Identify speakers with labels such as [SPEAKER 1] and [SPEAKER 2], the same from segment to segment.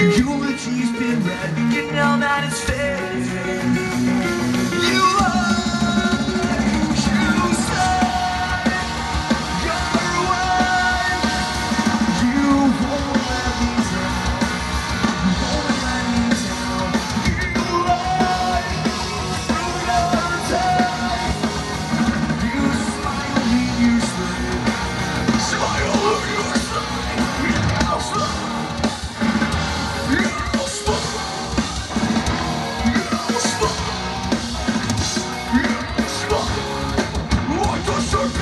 [SPEAKER 1] Your humanity's been read. you know that it's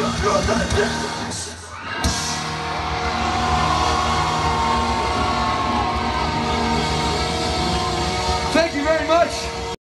[SPEAKER 1] You're the destiny.